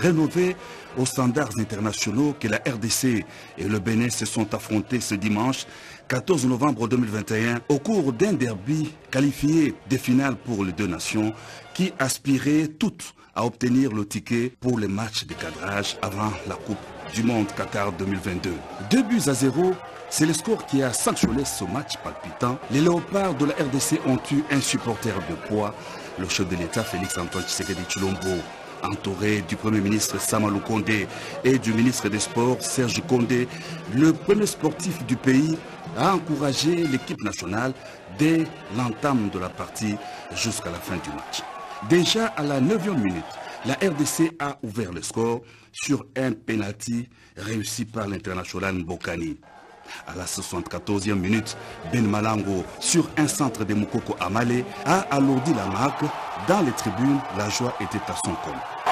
rénovée aux standards internationaux que la RDC et le Bénin se sont affrontés ce dimanche 14 novembre 2021 au cours d'un derby qualifié des finales pour les deux nations qui aspiraient toutes à obtenir le ticket pour les matchs de cadrage avant la Coupe du Monde Qatar 2022. Deux buts à zéro, c'est le score qui a sanctionné ce match palpitant. Les léopards de la RDC ont eu un supporter de poids, le chef de l'État Félix Antoine Tshisekedi Chulombo entouré du Premier ministre Samalou Kondé et du ministre des Sports Serge Kondé, le premier sportif du pays a encouragé l'équipe nationale dès l'entame de la partie jusqu'à la fin du match. Déjà à la 9e minute, la RDC a ouvert le score sur un penalty réussi par l'international Mbokani. À la 74e minute, Ben Malango, sur un centre de Moukoko Amale, a alourdi la marque. Dans les tribunes, la joie était à son compte.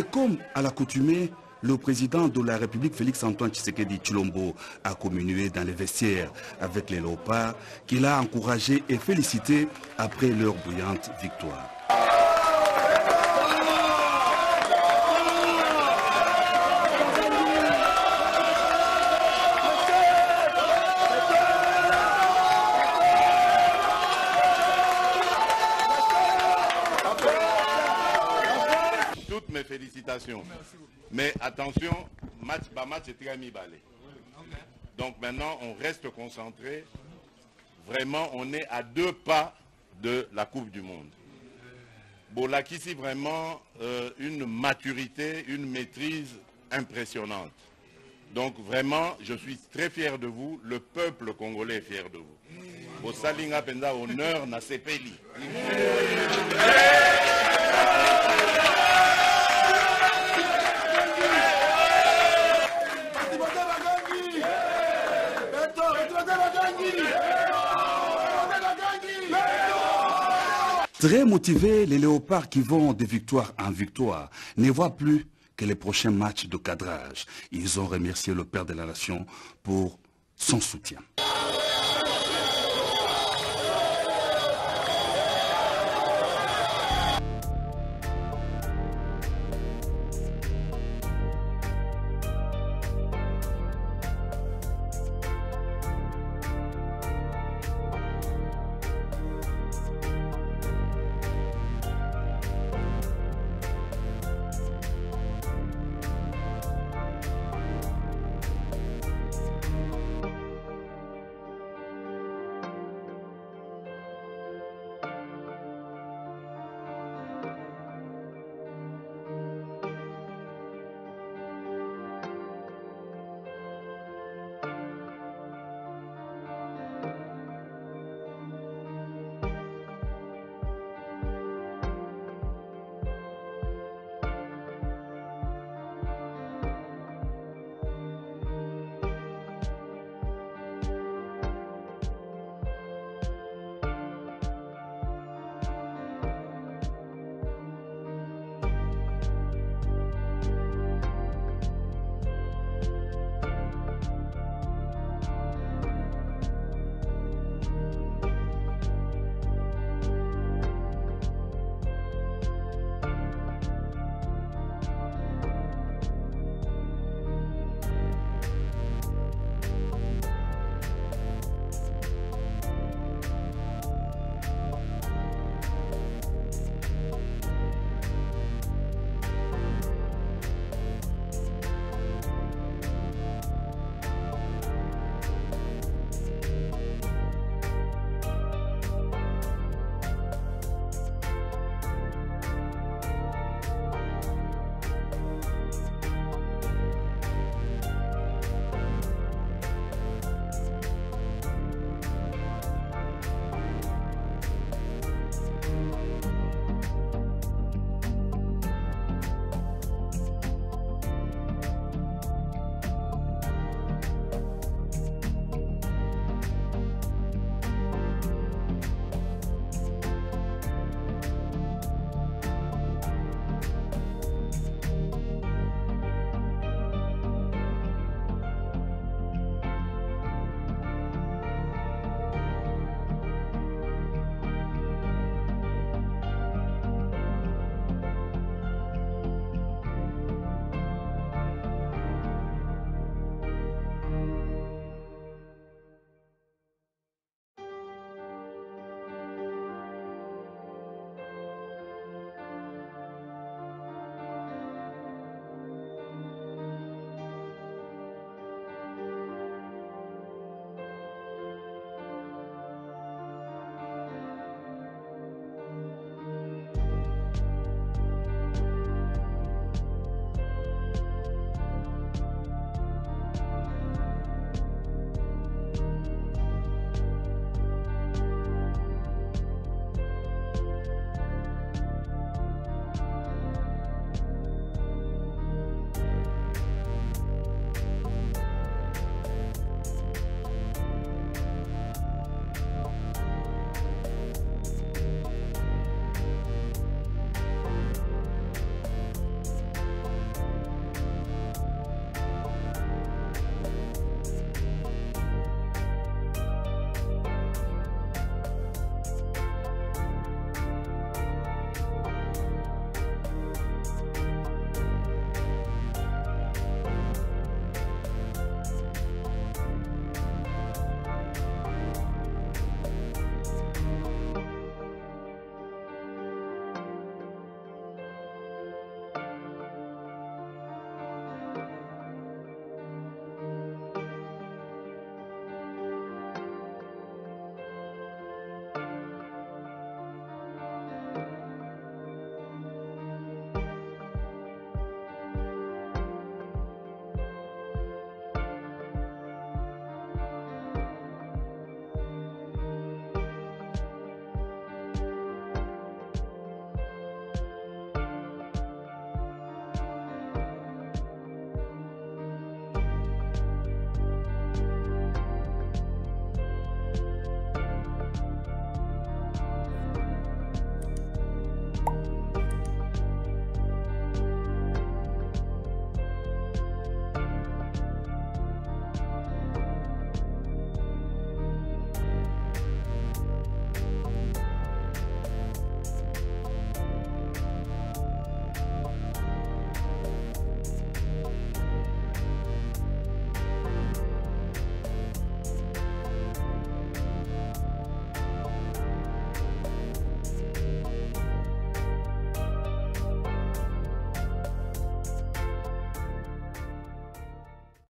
Et comme à l'accoutumée, le président de la République, Félix-Antoine Tshisekedi Chilombo, a communié dans les vestiaires avec les léopards qu'il a encouragé et félicité après leur brillante victoire. Félicitations. Mais attention, match par match est très mi-balé. Donc maintenant, on reste concentré. Vraiment, on est à deux pas de la Coupe du Monde. Bolakisi, vraiment euh, une maturité, une maîtrise impressionnante. Donc vraiment, je suis très fier de vous. Le peuple congolais est fier de vous. Au Salinga Penda, honneur Très motivés, les léopards qui vont de victoire en victoire ne voient plus que les prochains matchs de cadrage. Ils ont remercié le Père de la Nation pour son soutien.